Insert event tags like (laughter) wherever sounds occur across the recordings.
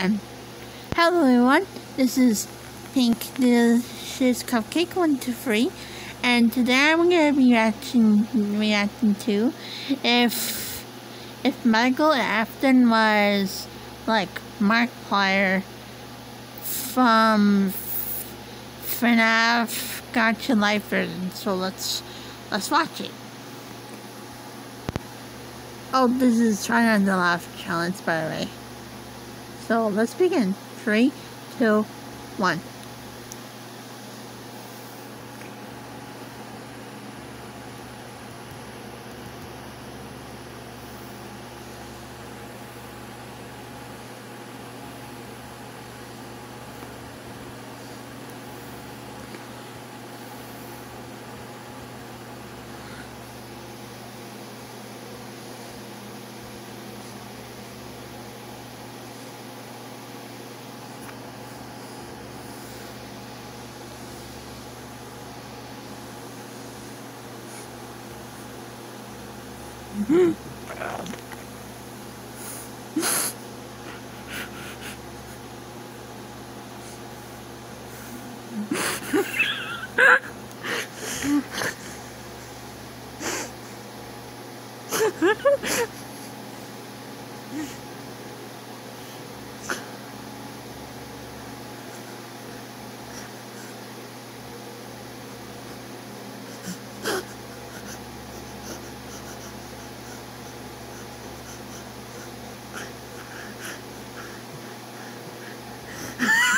Um, hello everyone, this is Pink Delicious Cupcake 123 and today I'm going to be reacting, reacting to if if Michael Afton was like Markiplier from FNAF Gacha Life version. So let's let's watch it. Oh, this is trying not to laugh challenge by the way. So let's begin. Three, two, one. Ha! (laughs) (laughs)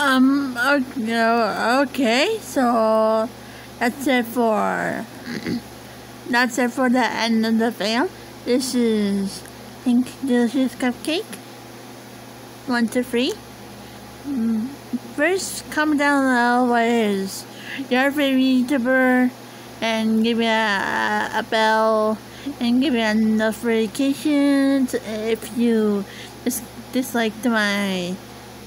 Um, okay, so that's it for, (clears throat) that's it for the end of the film. This is Pink Delicious Cupcake. One to Mm, first, comment down below what is your favorite YouTuber and give me a, a bell and give me notifications if you dis dislike my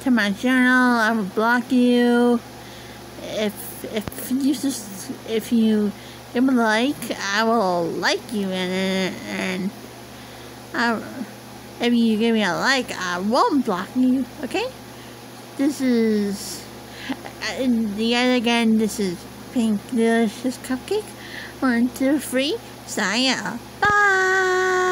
to my channel. I will block you. If if you just if you give me a like, I will like you and and I, if you give me a like, I won't block you. Okay? This is yet again. This is Pink Delicious Cupcake. One, two, three. Sign out. Bye.